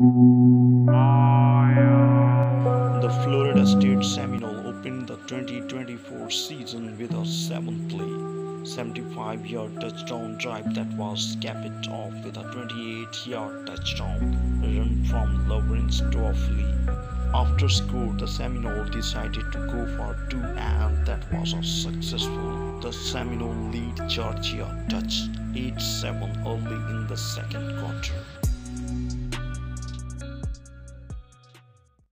The Florida State Seminole opened the 2024 season with a seventh play, 75-yard touchdown drive that was capped off with a 28-yard touchdown run from Lawrance Toafili. After score, the Seminole decided to go for two, and that was a successful. The Seminole lead Georgia Tech 8-7 early in the second quarter.